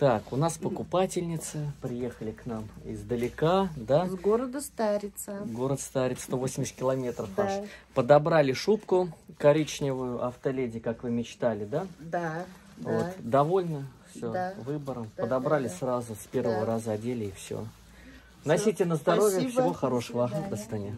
Так, у нас покупательница. Приехали к нам издалека, да? С города Старица. Город Старица 180 километров Да. аж. Подобрали шубку коричневую автоледи, как вы мечтали, да? Да, да. Вот. Довольны все Да. выбором. Да, Подобрали да, да. сразу, с первого Да. раза одели и все. Носите на здоровье, Спасибо. всего До хорошего. свидания. До свидания.